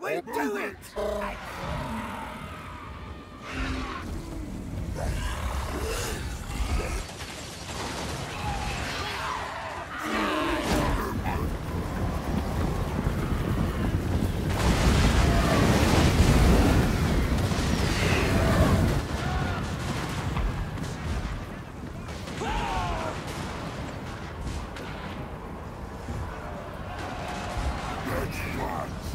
we do it! Good shots!